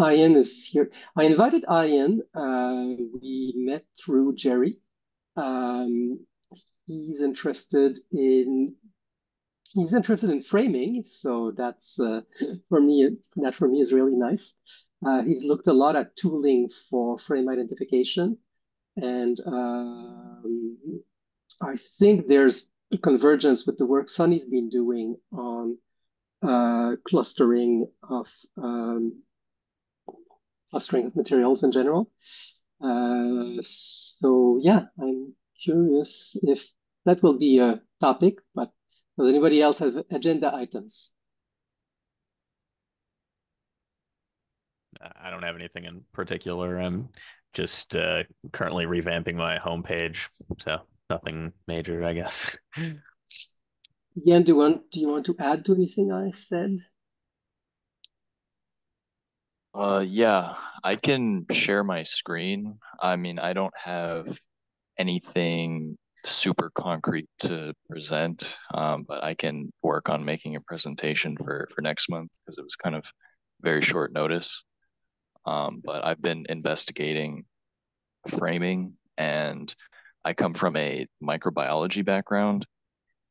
Ian is here. I invited Ian. Uh, we met through Jerry. Um, he's interested in he's interested in framing, so that's uh, for me that for me is really nice. Uh, he's looked a lot at tooling for frame identification, and um, I think there's a convergence with the work Sunny's been doing on uh, clustering of um, clustering of materials in general. Uh, so yeah, I'm curious if that will be a topic, but does anybody else have agenda items? I don't have anything in particular. I'm just uh, currently revamping my homepage, so nothing major, I guess. Ian, do you want do you want to add to anything I said? Uh, yeah, I can share my screen. I mean, I don't have anything super concrete to present, um, but I can work on making a presentation for for next month because it was kind of very short notice. Um, but I've been investigating framing, and I come from a microbiology background.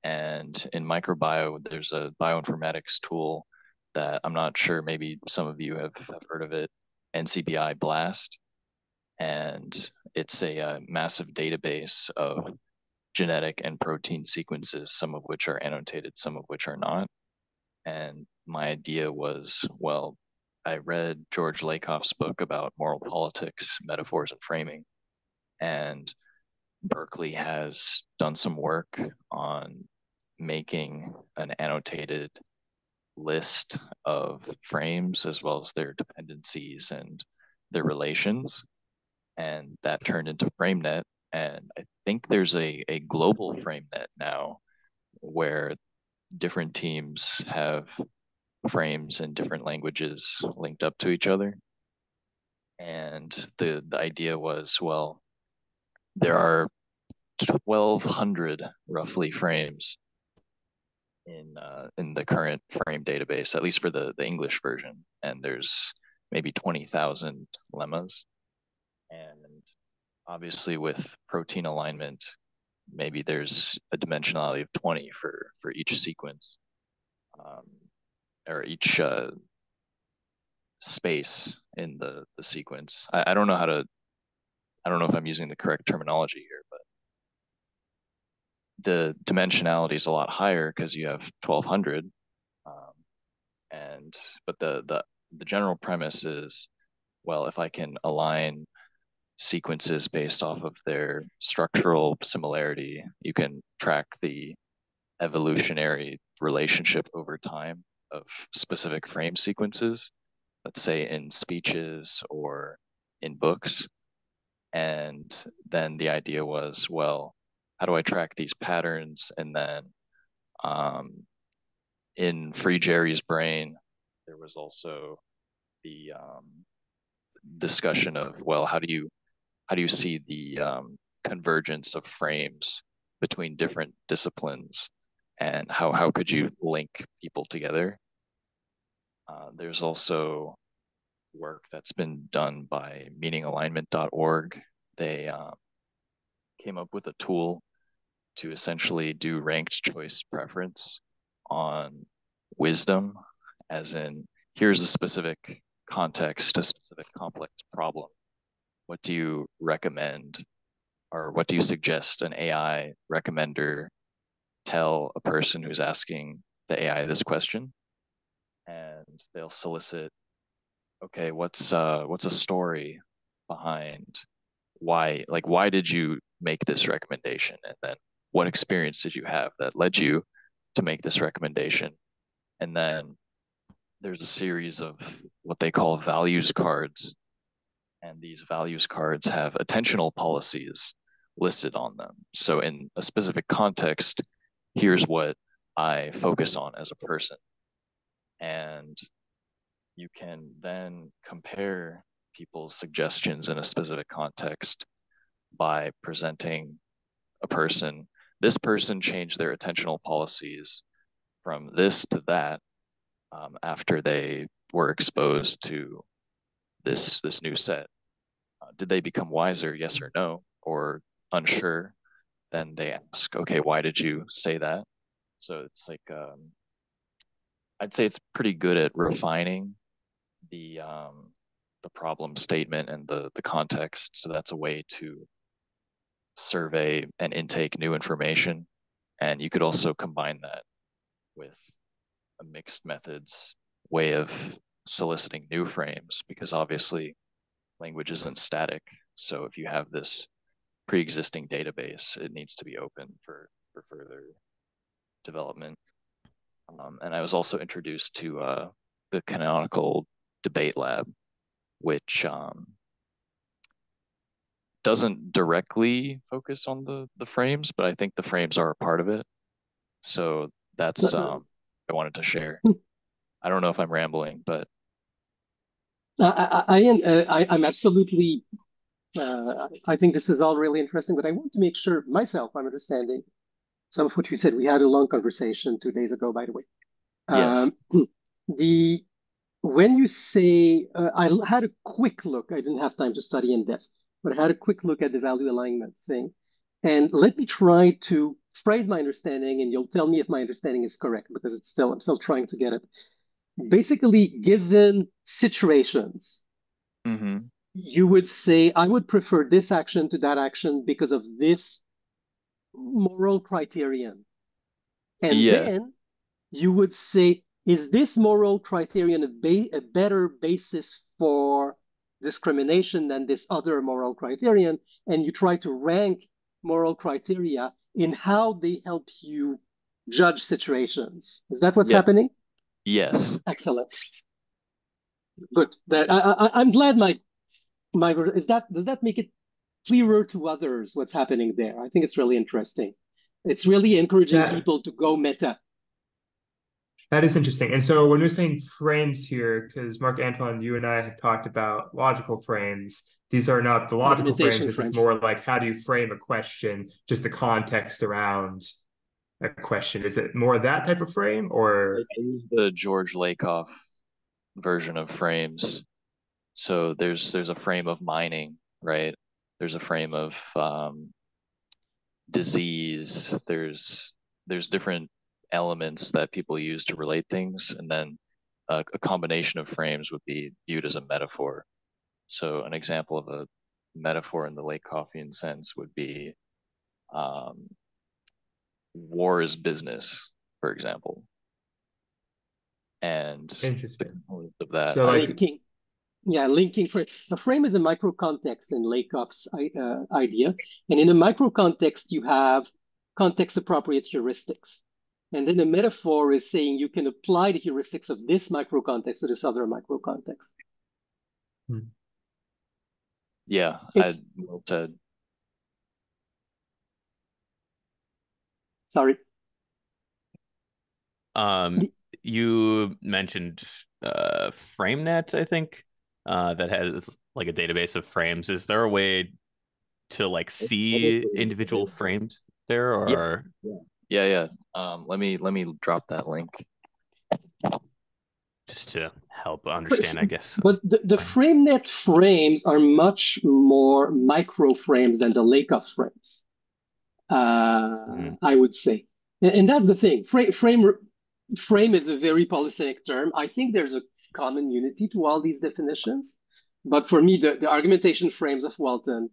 And in microbiome, there's a bioinformatics tool that I'm not sure, maybe some of you have, have heard of it, NCBI Blast. And it's a, a massive database of genetic and protein sequences, some of which are annotated, some of which are not. And my idea was, well, I read George Lakoff's book about moral politics, metaphors, and framing. And Berkeley has done some work on making an annotated list of frames as well as their dependencies and their relations. And that turned into FrameNet. And I think there's a, a global FrameNet now where different teams have frames in different languages linked up to each other. And the, the idea was, well, there are 1,200 roughly frames in uh, in the current frame database, at least for the, the English version. And there's maybe 20,000 lemmas. And obviously with protein alignment, maybe there's a dimensionality of 20 for, for each sequence. Um, or each uh, space in the the sequence. I, I don't know how to. I don't know if I'm using the correct terminology here, the dimensionality is a lot higher because you have 1200 um, and but the the the general premise is well if i can align sequences based off of their structural similarity you can track the evolutionary relationship over time of specific frame sequences, let's say in speeches or in books. And then the idea was, well, how do I track these patterns? And then um, in Free Jerry's brain, there was also the um, discussion of, well, how do you how do you see the um, convergence of frames between different disciplines and how how could you link people together? Uh, there's also work that's been done by meaningalignment.org. They uh, came up with a tool to essentially do ranked choice preference on wisdom, as in here's a specific context, a specific complex problem. What do you recommend or what do you suggest an AI recommender tell a person who's asking the AI this question? And they'll solicit, okay, what's uh what's a story behind why like why did you make this recommendation? And then what experience did you have that led you to make this recommendation? And then there's a series of what they call values cards. And these values cards have attentional policies listed on them. So in a specific context, here's what I focus on as a person. And you can then compare people's suggestions in a specific context by presenting a person. This person changed their attentional policies from this to that um, after they were exposed to this this new set. Uh, did they become wiser? Yes or no? Or unsure? Then they ask, okay, why did you say that? So it's like um, I'd say it's pretty good at refining the um, the problem statement and the the context. So that's a way to survey and intake new information. And you could also combine that with a mixed methods way of soliciting new frames because obviously language isn't static. So if you have this pre-existing database, it needs to be open for, for further development. Um, and I was also introduced to uh, the canonical debate lab, which um, doesn't directly focus on the the frames, but I think the frames are a part of it. So that's um, I wanted to share. Hmm. I don't know if I'm rambling, but I, I, I am uh, I, am absolutely. Uh, I think this is all really interesting, but I want to make sure myself I'm understanding some of what you said. We had a long conversation two days ago, by the way. Yes. Um, the when you say uh, I had a quick look, I didn't have time to study in depth, but I had a quick look at the value alignment thing, and let me try to phrase my understanding, and you'll tell me if my understanding is correct because it's still I'm still trying to get it. Basically, given situations, mm-hmm. you would say I would prefer this action to that action because of this moral criterion. And yeah. then you would say, is this moral criterion a, ba- a better basis for discrimination than this other moral criterion? And you try to rank moral criteria in how they help you judge situations. Is that what's yeah. happening? Yes. Excellent. Good. That I, am glad my my is that does that make it clearer to others what's happening there. I think it's really interesting. It's really encouraging yeah. people to go meta. That is interesting. And so when we're saying frames here, because Marc-Antoine, you and I have talked about logical frames, these are not the logical frames. This is more like how do you frame a question, just the context around a question. Is it more that type of frame or the George Lakoff version of frames? So there's there's a frame of mining, right? there's a frame of um, disease there's there's different elements that people use to relate things and then a, a combination of frames would be viewed as a metaphor so an example of a metaphor in the late Lakoffian sense would be um, war is business, for example. And interesting of that. So like, yeah, linking frame. A frame is a micro context in Lakoff's uh, idea. And in a micro context, you have context appropriate heuristics. And then the metaphor is saying you can apply the heuristics of this micro context to this other micro context. Hmm. Yeah, I well said. Sorry. Um, you mentioned uh, FrameNet, I think uh, that has like a database of frames. Is there a way to like see individual frames there or yeah yeah, yeah. um let me let me drop that link just to help understand but, i guess but the, the framenet frames are much more micro frames than the Lakoff frames uh mm. i would say and, and that's the thing frame frame frame is a very polysyllabic term i think there's a common unity to all these definitions. But for me, the, the argumentation frames of Walton,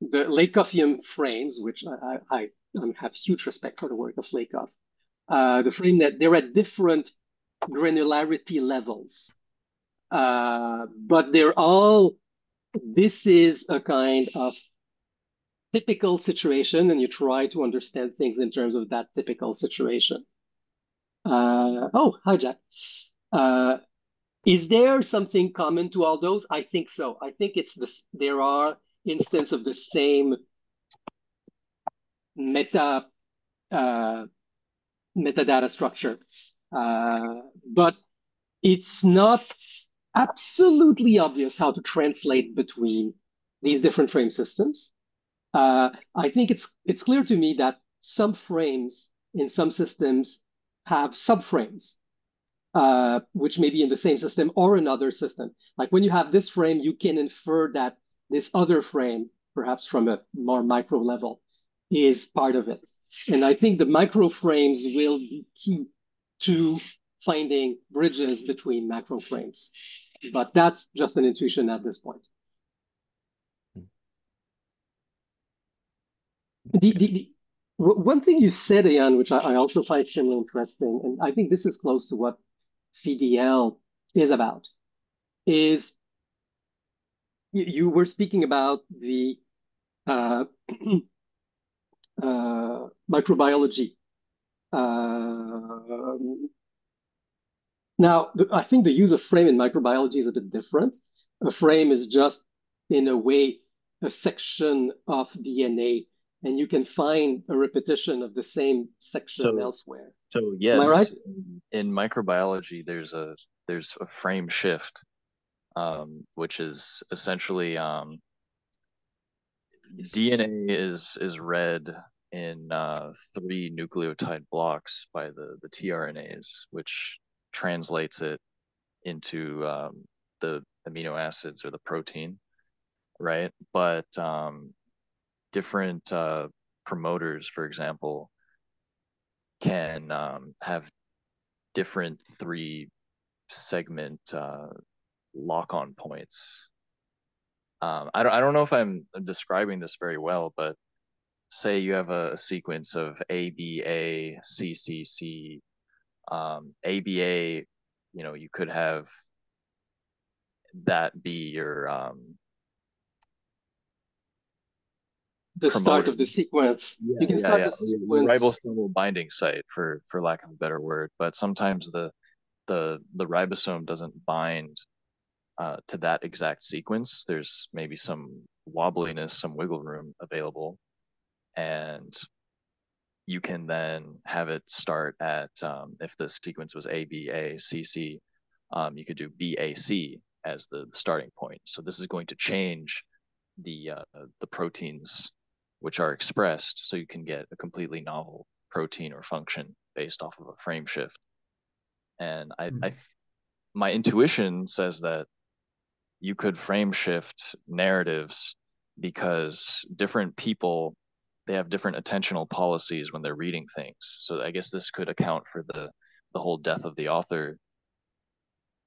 the Lakoffian frames, which I, I, I have huge respect for the work of Lakoff, uh, the frame that they're at different granularity levels. Uh, but they're all, this is a kind of typical situation, and you try to understand things in terms of that typical situation. Uh, oh, hi, Jack. Uh, is there something common to all those? I think so. I think it's the there are instances of the same meta uh, metadata structure, uh, but it's not absolutely obvious how to translate between these different frame systems. Uh, I think it's it's clear to me that some frames in some systems have subframes uh, which may be in the same system or another system. Like when you have this frame, you can infer that this other frame, perhaps from a more micro level, is part of it. And I think the micro frames will be key to finding bridges between macro frames. But that's just an intuition at this point. The, the, the, one thing you said, Ian, which I, I also find extremely interesting, and I think this is close to what CDL is about, is you were speaking about the uh, uh, microbiology. Uh, now, I think the use of frame in microbiology is a bit different. A frame is just, in a way, a section of DNA, and you can find a repetition of the same section so, elsewhere. So yes, right? in microbiology, there's a there's a frame shift, um, which is essentially um, DNA is is read in uh, three nucleotide blocks by the the tRNAs, which translates it into um, the amino acids or the protein, right? But um, different uh, promoters, for example, can um, have different three segment uh, lock on points um, I don't I don't know if I'm describing this very well, but say you have a, a sequence of A B A C C C, um, A B A, you know, you could have that be your um, the start of the sequence. Yeah, you can yeah, start yeah. the sequence. Ribosomal binding site, for for lack of a better word. But sometimes the the the ribosome doesn't bind uh, to that exact sequence. There's maybe some wobbliness, some wiggle room available, and you can then have it start at um, if the sequence was A B A C C, um, you could do B A C as the starting point. So this is going to change the uh, the proteins which are expressed, so you can get a completely novel protein or function based off of a frame shift. And I, mm-hmm. I my intuition says that you could frame shift narratives because different people they have different attentional policies when they're reading things. So i guess this could account for the the whole death of the author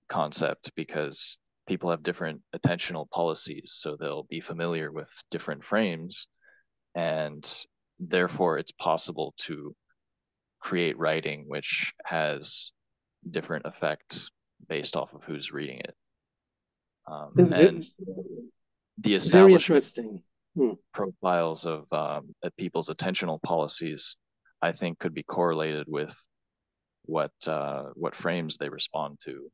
concept because people have different attentional policies so they'll be familiar with different frames and therefore it's possible to create writing which has different effect based off of who's reading it um, and the established hmm. profiles of um, people's attentional policies, I think, could be correlated with what uh, what frames they respond to,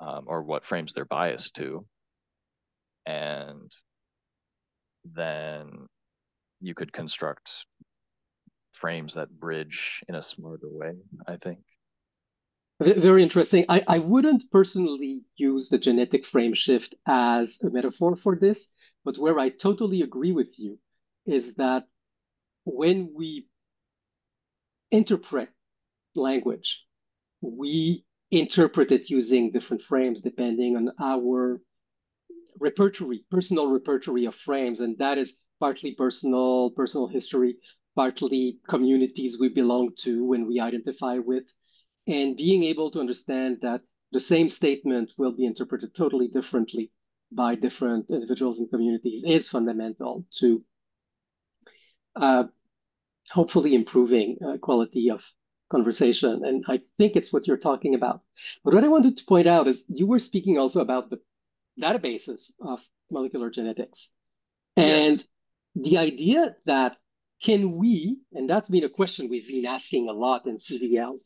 um, or what frames they're biased to, and then you could construct frames that bridge in a smarter way. I think. Very interesting. I, I wouldn't personally use the genetic frame shift as a metaphor for this, but where I totally agree with you is that when we interpret language, we interpret it using different frames depending on our repertory, personal repertory of frames. And that is partly personal, personal history, partly communities we belong to when we identify with and being able to understand that the same statement will be interpreted totally differently by different individuals and communities is fundamental to uh, hopefully improving uh, quality of conversation. And I think it's what you're talking about. But what I wanted to point out is you were speaking also about the databases of molecular genetics. And yes. the idea that can we, and that's been a question we've been asking a lot in CDL,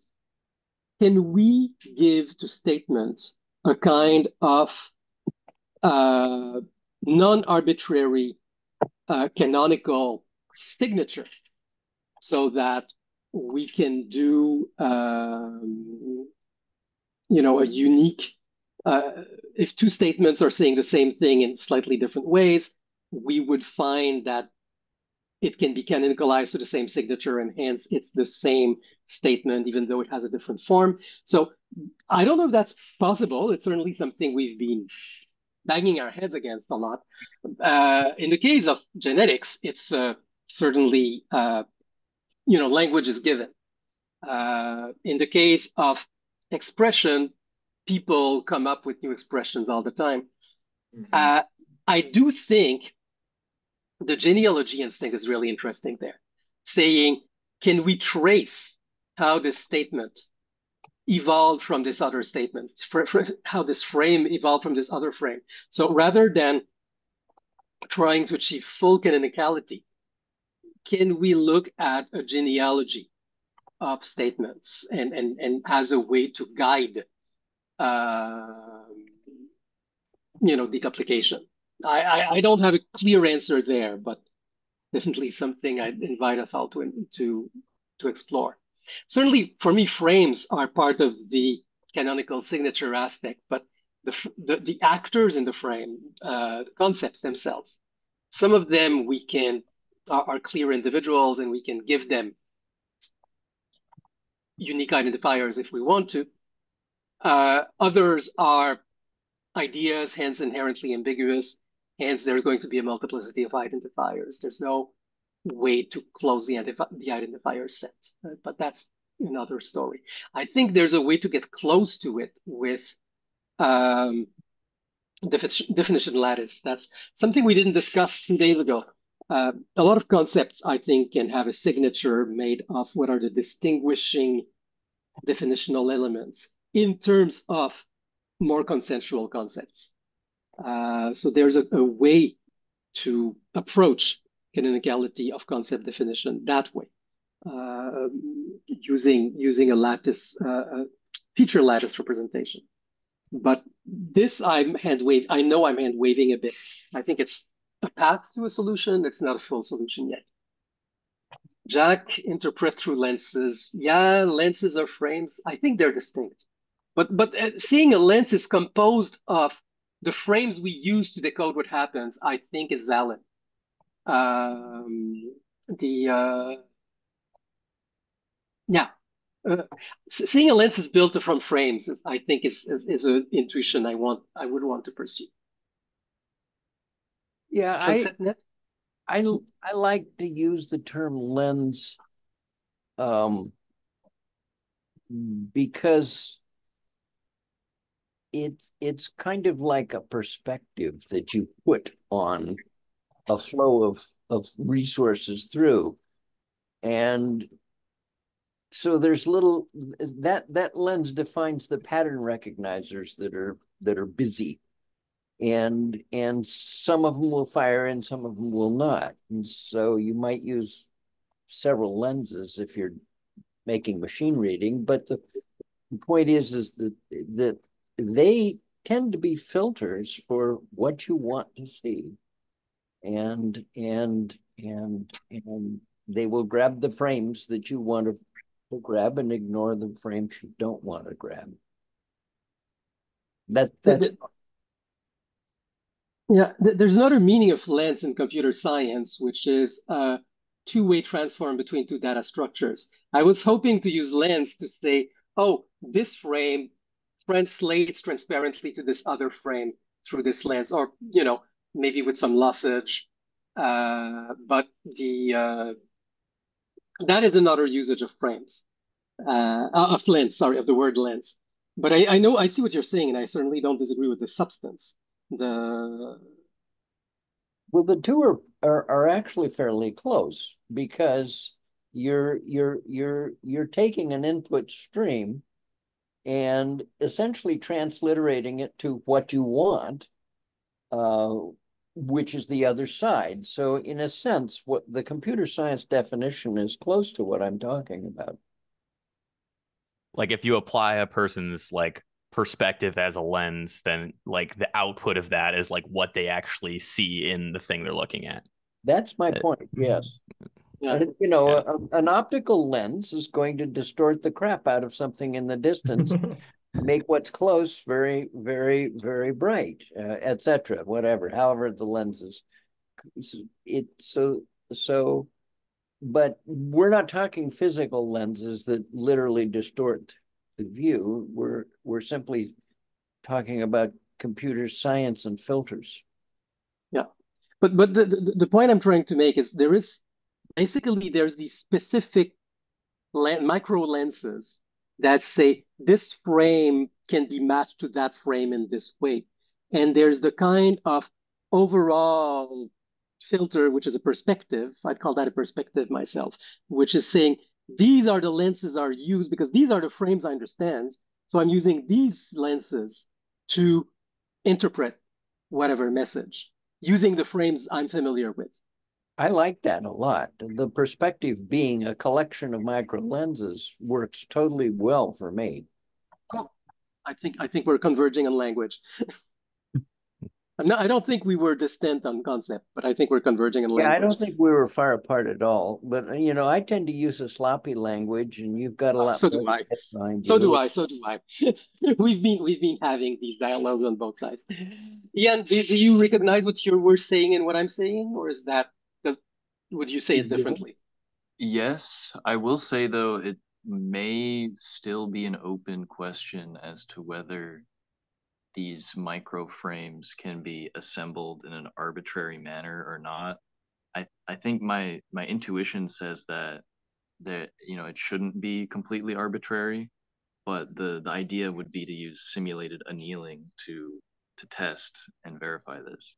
can we give to statements a kind of uh, non-arbitrary uh, canonical signature so that we can do um, you know a unique uh, if two statements are saying the same thing in slightly different ways we would find that it can be canonicalized to the same signature, and hence it's the same statement, even though it has a different form. So I don't know if that's possible. It's certainly something we've been banging our heads against a lot. Uh, in the case of genetics, it's uh, certainly, uh, you know, language is given. Uh, in the case of expression, people come up with new expressions all the time. Mm -hmm. I do think the genealogy instinct is really interesting there, saying, can we trace how this statement evolved from this other statement, for, for how this frame evolved from this other frame? So rather than trying to achieve full canonicality, can we look at a genealogy of statements and, and, and as a way to guide, uh, you know, deduplication? I, I, I don't have a clear answer there, but definitely something I'd invite us all to to to explore. Certainly, for me, frames are part of the canonical signature aspect, but the the, the actors in the frame, uh, the concepts themselves, some of them we can are, are clear individuals, and we can give them unique identifiers if we want to. Uh, others are ideas, hence inherently ambiguous, Hence, there's going to be a multiplicity of identifiers. There's no way to close the, the identifier set, but that's another story. I think there's a way to get close to it with um, definition, definition lattice. That's something we didn't discuss days ago. Uh, a lot of concepts, I think, can have a signature made of what are the distinguishing definitional elements in terms of more consensual concepts. Uh, so there's a, a, way to approach canonicality of concept definition that way, uh, using using a lattice uh, feature lattice representation. But this I'm hand wave. I know I'm hand waving a bit. I think it's a path to a solution. It's not a full solution yet. Jack interpret through lenses. Yeah, lenses are frames. I think they're distinct. But but uh, seeing a lens is composed of the frames we use to decode what happens, I think, is valid. Um, the uh, yeah, uh, seeing a lens is built from frames, is, I think, is, is is an intuition I want I would want to pursue. Yeah, I I I like to use the term lens, um, because it's it's kind of like a perspective that you put on a flow of of resources through. And so there's little that that lens defines the pattern recognizers that are that are busy. And and some of them will fire and some of them will not. And so you might use several lenses if you're making machine reading but the, the point is is that that they tend to be filters for what you want to see. And and and and they will grab the frames that you want to, grab and ignore the frames you don't want to grab. That that's yeah there's another meaning of lens in computer science which is a two-way transform between two data structures. I was hoping to use lens to say oh this frame translates transparently to this other frame through this lens, or you know, maybe with some lossage. Uh, but the uh, that is another usage of frames, uh, of lens. Sorry, of the word lens. But I, I know I see what you're saying, and I certainly don't disagree with the substance. The well, the two are, are, are actually fairly close because you're you're you're you're taking an input stream and essentially transliterating it to what you want, uh, which is the other side. So in a sense, what the computer science definition is close to what I'm talking about. Like if you apply a person's like perspective as a lens, then like the output of that is like what they actually see in the thing they're looking at. That's my uh, point. Yes. Yeah. You know, yeah. a, an optical lens is going to distort the crap out of something in the distance, make what's close very, very, very bright, uh, etc. Whatever, however the lens is. It so so, but we're not talking physical lenses that literally distort the view. We're we're simply talking about computer science and filters. Yeah, but but the, the, the point I'm trying to make is there is basically there's these specific micro lenses that say this frame can be matched to that frame in this way. And there's the kind of overall filter, which is a perspective. I'd call that a perspective myself, which is saying these are the lenses are used because these are the frames I understand. So I'm using these lenses to interpret whatever message using the frames I'm familiar with. I like that a lot. The perspective being a collection of micro lenses works totally well for me. Cool. I think I think we're converging on language. not, I don't think we were distant on concept, but I think we're converging on language. Yeah, I don't think we were far apart at all. But uh, you know, I tend to use a sloppy language, and you've got a uh, lot. So do I. So do I. So do I. we've been we've been having these dialogues on both sides. Ian, do, do you recognize what you were saying and what I'm saying, or is that would you say it differently? Yes, I will say though it may still be an open question as to whether these micro frames can be assembled in an arbitrary manner or not. I, I think my my intuition says that that you know it shouldn't be completely arbitrary, but the, the idea would be to use simulated annealing to to test and verify this.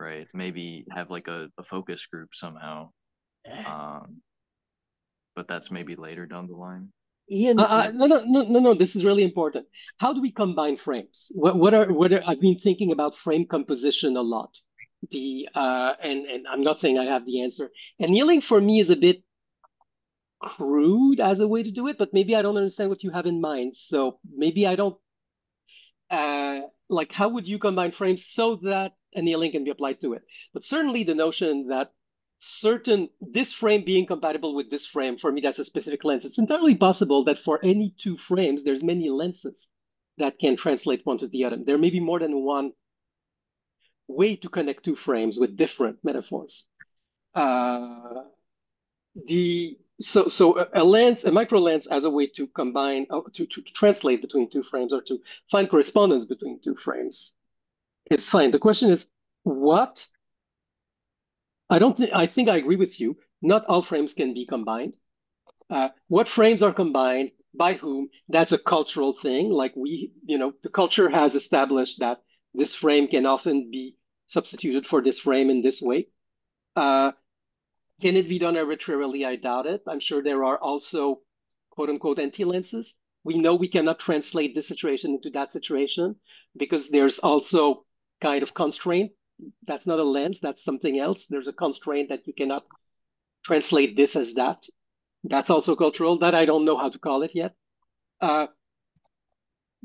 Right. Maybe have like a, a focus group somehow. Um, but that's maybe later down the line. Ian, uh, uh, no, no, no, no, no. This is really important. How do we combine frames? What, what are, what are? I've been thinking about frame composition a lot. The uh, and and I'm not saying I have the answer. Annealing for me is a bit crude as a way to do it, but maybe I don't understand what you have in mind. So maybe I don't. Uh, like, how would you combine frames so that annealing can be applied to it? But certainly the notion that certain this frame being compatible with this frame for me that's a specific lens. It's entirely possible that for any two frames there's many lenses that can translate one to the other there may be more than one way to connect two frames with different metaphors. Uh, the so so a, a, lens a micro lens as a way to combine uh, to, to, to translate between two frames or to find correspondence between two frames is fine the question is what I don't think I think I agree with you. Not all frames can be combined. Uh, what frames are combined by whom? That's a cultural thing. Like we, you know, the culture has established that this frame can often be substituted for this frame in this way. Uh, can it be done arbitrarily? I doubt it. I'm sure there are also quote unquote anti lenses. We know we cannot translate this situation into that situation because there's also kind of constraint that's not a lens, that's something else. There's a constraint that you cannot translate this as that. That's also cultural. That I don't know how to call it yet. Uh,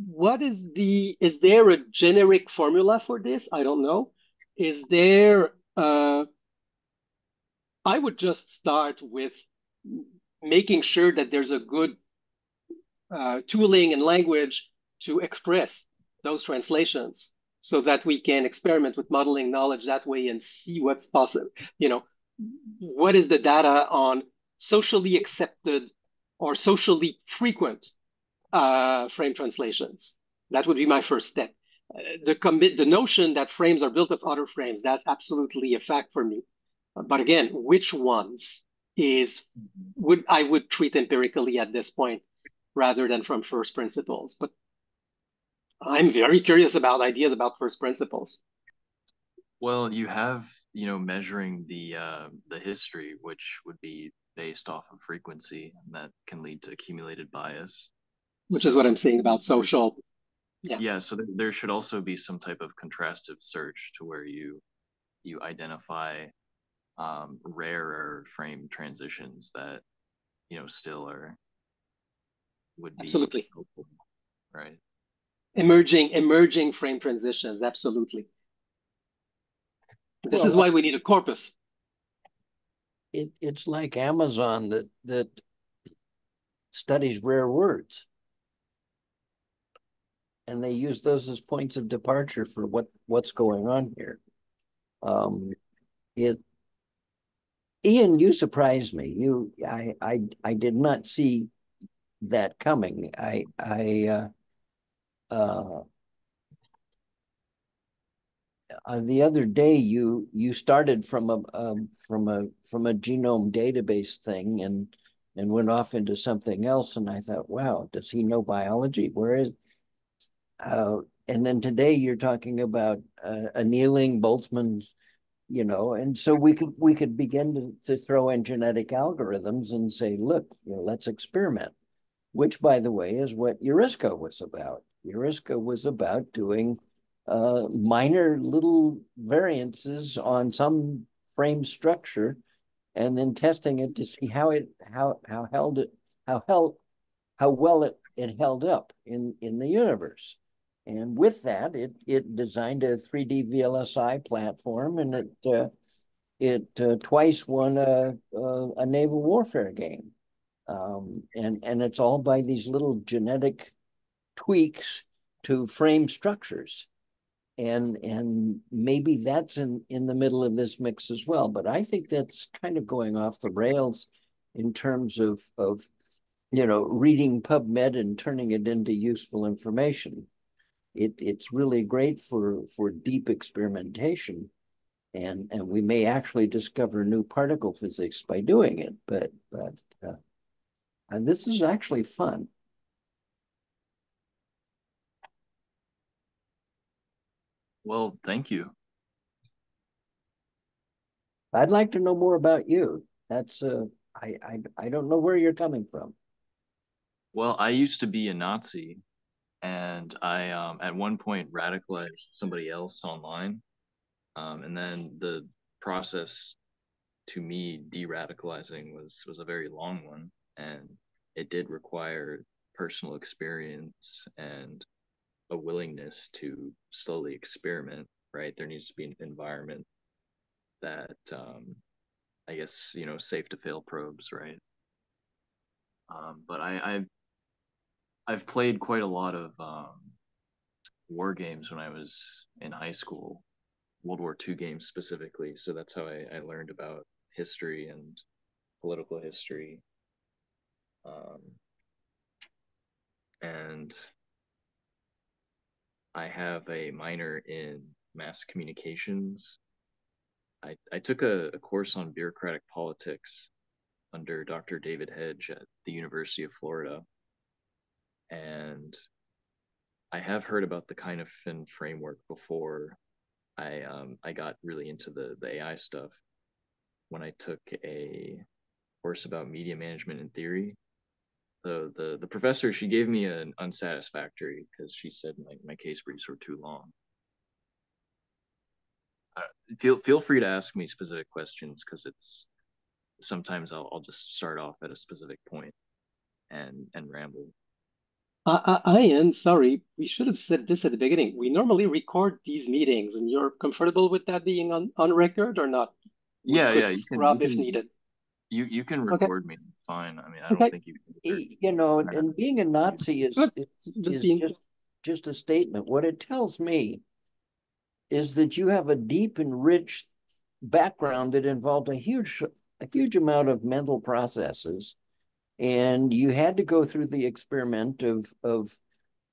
what is the, is there a generic formula for this? I don't know. Is there, uh, I would just start with making sure that there's a good uh, tooling and language to express those translations so that we can experiment with modeling knowledge that way and see what's possible. You know, what is the data on socially accepted or socially frequent uh, frame translations? That would be my first step. Uh, the commit the notion that frames are built of other frames that's absolutely a fact for me. But again, which ones is would I would treat empirically at this point rather than from first principles. But I'm very curious about ideas about first principles. Well, you have, you know, measuring the uh, the history, which would be based off of frequency, and that can lead to accumulated bias. Which so, is what I'm saying about social. Yeah. Yeah. So th- there should also be some type of contrastive search to where you you identify um, rarer frame transitions that you know still are would be absolutely helpful, right emerging emerging frame transitions absolutely this well, is why we need a corpus it, it's like amazon that that studies rare words and they use those as points of departure for what what's going on here um it Ian, you surprised me. You, I, I, I did not see that coming. I, I, uh, uh, uh, the other day you you started from a um, from a from a genome database thing and and went off into something else and I thought wow does he know biology? Where is uh, and then today you're talking about uh, annealing Boltzmann you know and so we could we could begin to, to throw in genetic algorithms and say look you know, let's experiment which by the way is what Eurisko was about Eurisko was about doing uh, minor little variances on some frame structure and then testing it to see how it how how held it how held how well it, it held up in in the universe. And with that it it designed a 3d vlsi platform and it uh, it uh, twice won a, a, a naval warfare game. Um, and and it's all by these little genetic tweaks to frame structures. And and maybe that's in in the middle of this mix as well but i think that's kind of going off the rails in terms of of you know reading pubmed and turning it into useful information. It it's really great for for deep experimentation and and we may actually discover new particle physics by doing it but but uh, and this is actually fun Well, thank you. I'd like to know more about you. That's uh, I, I I don't know where you're coming from. Well, I used to be a Nazi, and I um, at one point radicalized somebody else online, um, and then the process to me de-radicalizing was was a very long one, and it did require personal experience and a willingness to slowly experiment, right? There needs to be an environment that um, I guess you know safe to fail probes, right? Um, but I, I've I've played quite a lot of um, war games when I was in high school, World War II games specifically. So that's how I, I learned about history and political history. Um, and I have a minor in mass communications. I, I took a, a course on bureaucratic politics under Dr. David Hedge at the University of Florida. And I have heard about the Cynefin framework before I um, I got really into the, the AI stuff when I took a course about media management and theory the the the professor she gave me an unsatisfactory because she said my, my case briefs were too long uh, feel feel free to ask me specific questions because it's sometimes I'll, I'll just start off at a specific point and and ramble uh, I am sorry. We should have said this at the beginning. We normally record these meetings, and you're comfortable with that being on, on record or not? We yeah, yeah. You can, you can, if needed. You you can record okay. me. fine. I mean, I don't think you. You know, and being a Nazi is, is, just, is being... just just a statement. What it tells me is that you have a deep and rich background that involved a huge a huge amount of mental processes, and you had to go through the experiment of of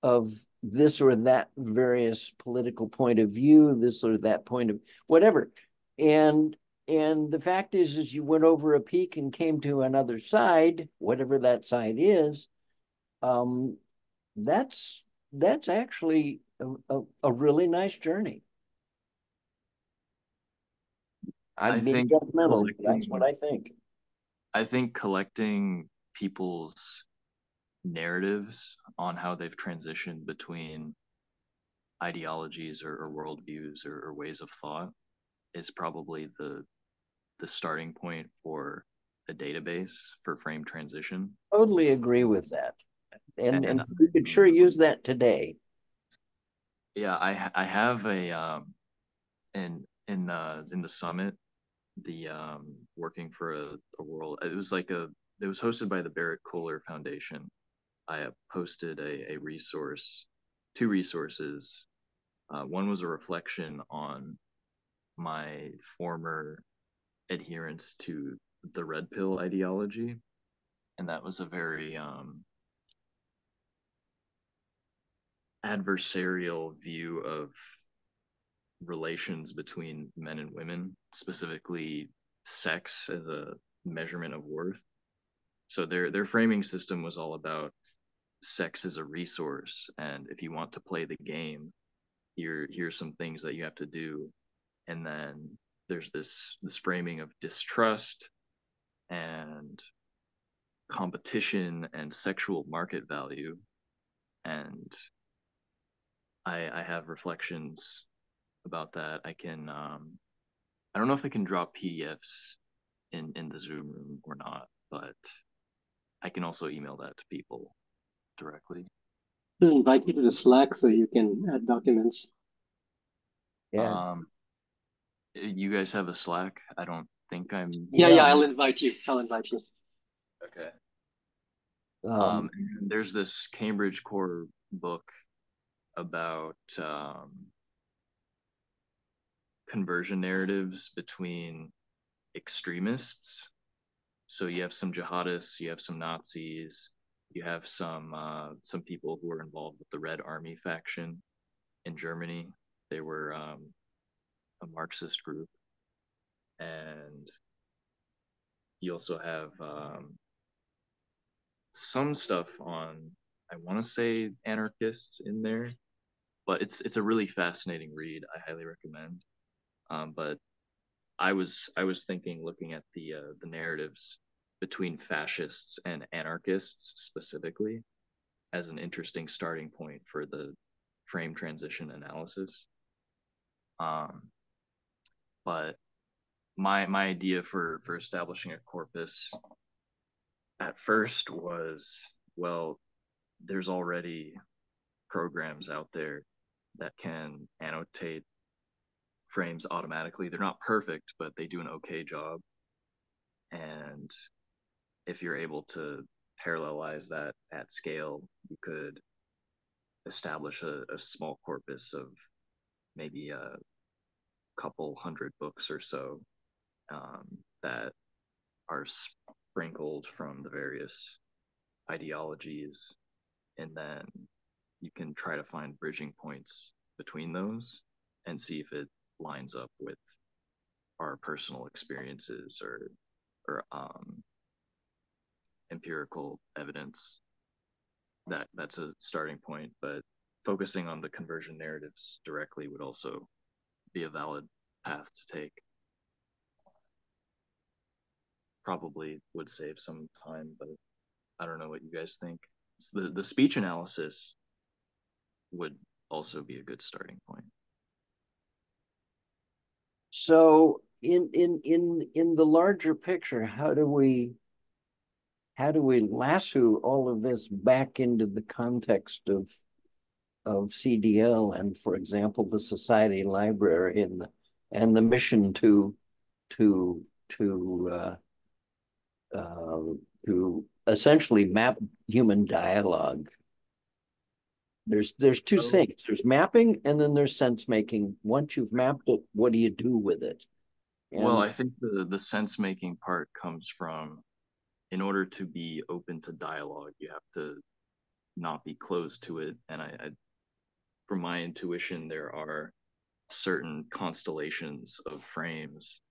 of this or that various political point of view, this or that point of whatever, and and the fact is, is you went over a peak and came to another side, whatever that side is. Um, that's that's actually a, a, a really nice journey. I'm I being judgmental. That's what I think. I think collecting people's narratives on how they've transitioned between ideologies or, or worldviews or, or ways of thought is probably the the starting point for a database for frame transition. Totally agree with that. And, and, and we could sure use that today. Yeah, I I have a um in in the in the summit, the um working for a, a world it was like a it was hosted by the Berrett-Koehler Foundation. I posted a, a resource, two resources. Uh, one was a reflection on my former adherence to the red pill ideology, and that was a very um, adversarial view of relations between men and women, specifically sex as a measurement of worth. So their their framing system was all about sex as a resource, and if you want to play the game, here here's some things that you have to do, and then there's this this framing of distrust and competition and sexual market value and I, I have reflections about that. I can um, I don't know if I can drop PDFs in in the Zoom room or not, but I can also email that to people directly. I'll invite you to the Slack so you can add documents. Yeah. Um, you guys have a Slack? I don't think I'm. Yeah, yeah. I'll invite you. I'll invite you. Okay. Um, um there's this Cambridge Core book about um, conversion narratives between extremists. So you have some jihadists, you have some Nazis, you have some uh, some people who were involved with the Red Army faction in Germany. They were um, a Marxist group, and you also have um, some stuff on I want to say anarchists in there, but it's it's a really fascinating read. I highly recommend. Um, but I was I was thinking, looking at the uh, the narratives between fascists and anarchists specifically, as an interesting starting point for the frame transition analysis. Um, but my my idea for for establishing a corpus at first was well there's already programs out there that can annotate frames automatically. They're not perfect, but they do an okay job. And if you're able to parallelize that at scale, you could establish a, a small corpus of maybe a couple hundred books or so um, that are sprinkled from the various ideologies. And then you can try to find bridging points between those and see if it lines up with our personal experiences or or um, empirical evidence. That that's a starting point but focusing on the conversion narratives directly would also be a valid path to take probably would save some time but i don't know what you guys think so the, the speech analysis would also be a good starting point. So in in in in the larger picture, how do we how do we lasso all of this back into the context of of CDL and, for example, the Society Library and and the mission to to to uh, uh, to essentially map human dialogue there's there's two things. There's mapping and then there's sense making. Once you've mapped it, what do you do with it? And well, I think the the sense making part comes from in order to be open to dialogue, you have to not be closed to it. And I, I from my intuition, there are certain constellations of frames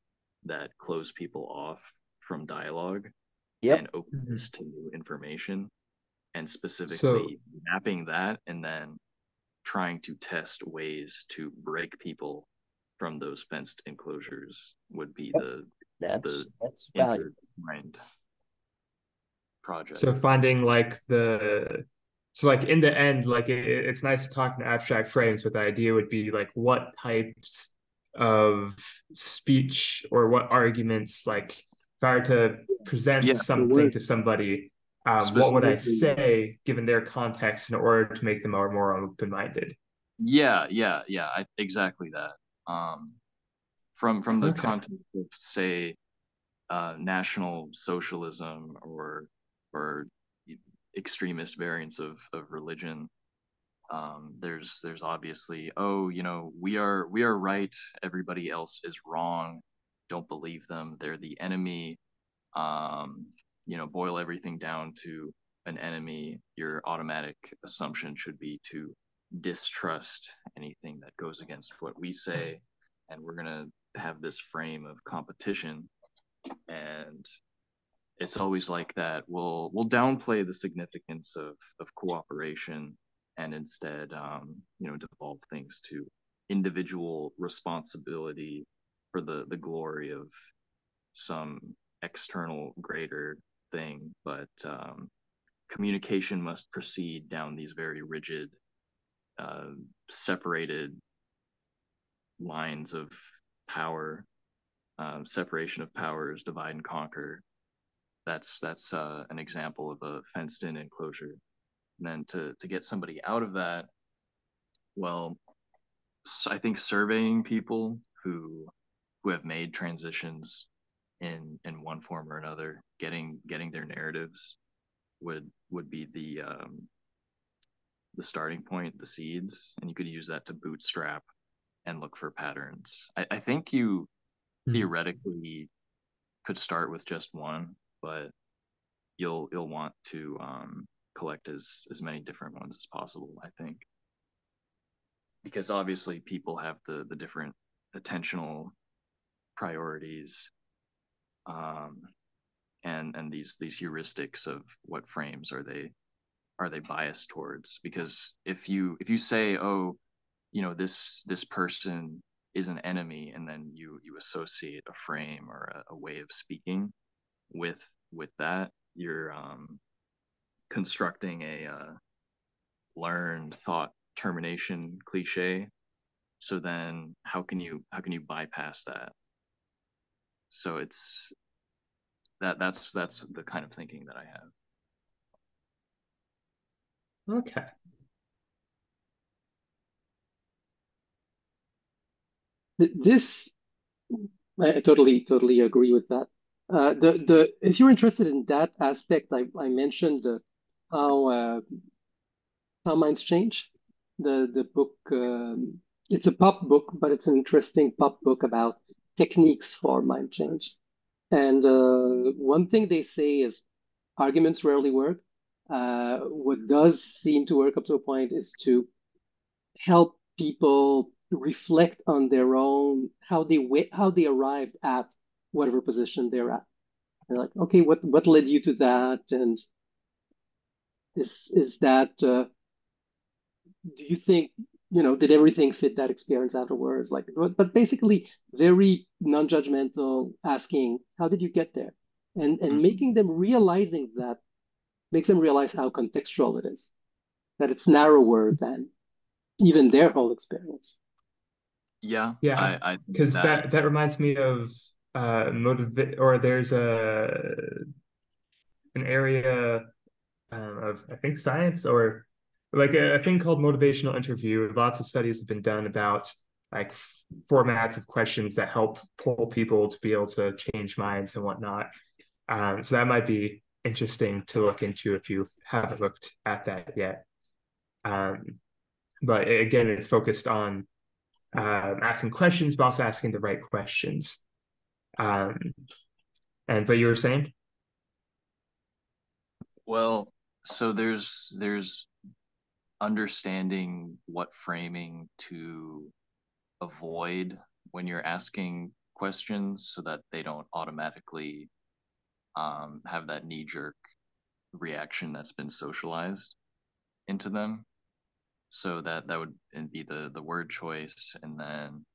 that close people off from dialogue yep. and openness mm-hmm. to new information and specifically so, mapping that and then trying to test ways to break people from those fenced enclosures would be the that's the that's valuable mind project. So finding like the so like in the end, like it, it's nice to talk in abstract frames, but the idea would be like what types of speech or what arguments like if I were to present yeah, something to somebody um, what would I say given their context in order to make them more, more open-minded? Yeah, yeah, yeah, I, exactly that. Um, from from the okay. context of say uh, national socialism or or extremist variants of of religion, um, there's there's obviously oh you know we are we are right, everybody else is wrong, don't believe them they're the enemy. Um, you know boil everything down to an enemy your automatic assumption should be to distrust anything that goes against what we say. And we're going to have this frame of competition. And it's always like that. We'll we'll downplay the significance of of cooperation and instead um, you know devolve things to individual responsibility for the the glory of some external greater thing. But um, communication must proceed down these very rigid uh, separated lines of power um, separation of powers divide and conquer that's that's uh, an example of a fenced in enclosure. And then to to get somebody out of that well i think surveying people who who have made transitions in in one form or another getting getting their narratives would would be the um the starting point the seeds. And you could use that to bootstrap and look for patterns. I, I think you mm-hmm. theoretically could start with just one but you'll you'll want to um collect as as many different ones as possible i think. Because obviously people have the the different attentional priorities um, and and these these heuristics of what frames are they are they biased towards? Because if you if you say oh you know this this person is an enemy and then you you associate a frame or a, a way of speaking with with that you're um constructing a uh, learned thought termination cliche. So then how can you how can you bypass that? So it's that that's that's the kind of thinking that i have. Okay. This i totally totally agree with that uh, the the if you're interested in that aspect i, I mentioned the, how uh, how minds change the the book um, it's a pop book but it's an interesting pop book about techniques for mind change and uh, one thing they say is arguments rarely work. Uh, what does seem to work up to a point is to help people reflect on their own how they how they arrived at whatever position they're at. They're like, okay, what what led you to that, and is is that uh, do you think you know, did everything fit that experience afterwards? Like, but basically, very non-judgmental, asking, how did you get there, and and mm-hmm. making them realizing that makes them realize how contextual it is, that it's narrower than even their whole experience. Yeah, yeah, because that... that that reminds me of uh motivate or there's a an area um, of I think science or like a, a thing called motivational interview. Lots of studies have been done about like formats of questions that help pull people to be able to change minds and whatnot. Um, so that might be interesting to look into if you haven't looked at that yet. Um, but again, it's focused on uh, asking questions, but also asking the right questions. Um, and but you were saying? Well, so there's there's understanding what framing to avoid when you're asking questions so that they don't automatically um, have that knee jerk reaction that's been socialized into them. So that that would be the the word choice, and then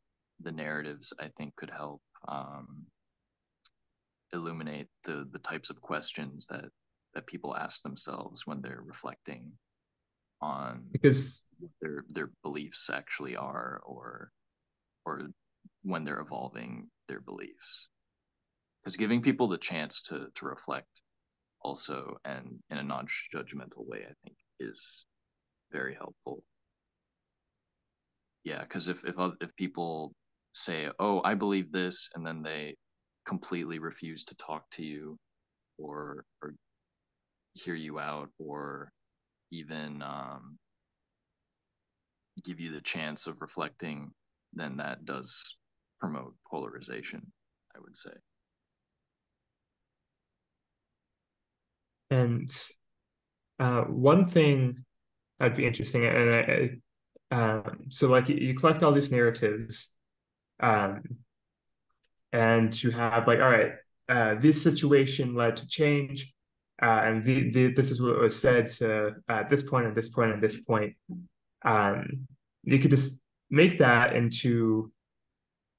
the narratives I think could help um, illuminate the the types of questions that that people ask themselves when they're reflecting on because their their beliefs actually are or or when they're evolving their beliefs. Because giving people the chance to to reflect also and in a non-judgmental way i think is very helpful. Yeah because if, if if people say oh i believe this and then they completely refuse to talk to you or or hear you out or even um, give you the chance of reflecting, then that does promote polarization. I would say. And uh, one thing that'd be interesting, and I, um, so like you collect all these narratives, um, and to have like, all right, uh, this situation led to change, uh, and the, the, this is what was said to at this point, at this point, at this point. Um, you could just make that into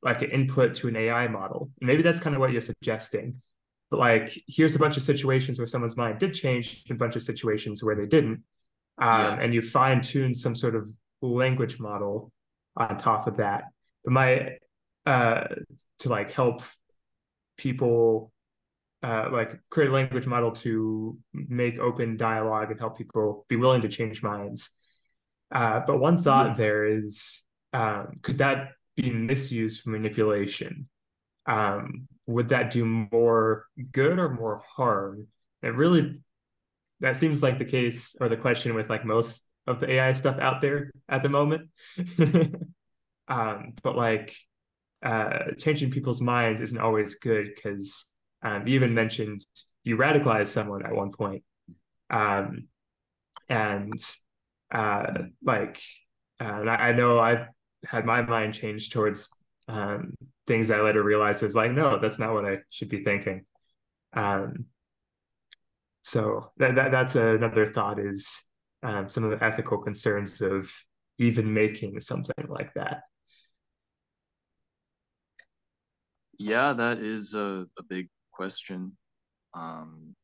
like an input to an AI model. Maybe that's kind of what you're suggesting. But like, here's a bunch of situations where someone's mind did change, a bunch of situations where they didn't, um, yeah. and you fine tune some sort of language model on top of that. But my uh, to like help people uh, like create a language model to make open dialogue and help people be willing to change minds. Uh, but one thought yeah. there is, um, could that be misused for manipulation? Um, would that do more good or more harm? And really, that seems like the case or the question with like most of the AI stuff out there at the moment. um, but like uh, changing people's minds isn't always good because um, you even mentioned you radicalized someone at one point. Um, and uh, like, uh, I, I know I've had my mind changed towards um, things I later realized was like, no, that's not what I should be thinking. Um, so that, that that's another thought is um, some of the ethical concerns of even making something like that. Yeah, that is a, a big question. Um,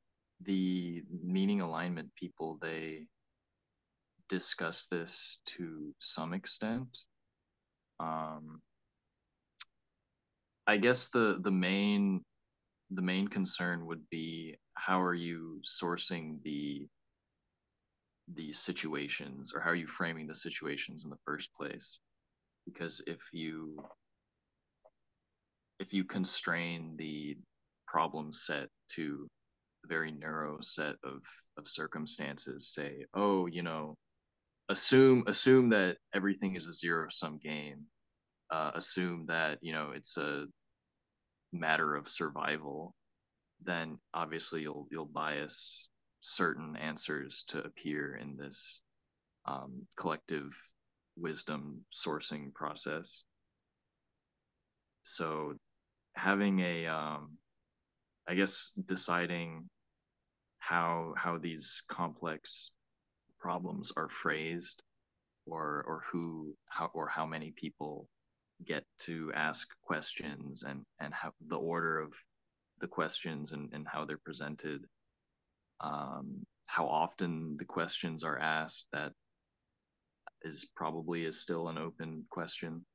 the meaning alignment people, they discuss this to some extent. Um, I guess the the main the main concern would be how are you sourcing the the situations or how are you framing the situations in the first place because if you if you constrain the problem set to a very narrow set of of circumstances say oh you know assume assume that everything is a zero sum game uh, assume that you know it's a matter of survival, then obviously you'll you'll bias certain answers to appear in this um, collective wisdom sourcing process. So having a um, I guess deciding how how these complex problems are phrased or or who how or how many people get to ask questions and and how the order of the questions and, and how they're presented um, how often the questions are asked that is probably is still an open question